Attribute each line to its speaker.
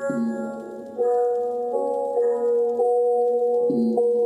Speaker 1: Thank you.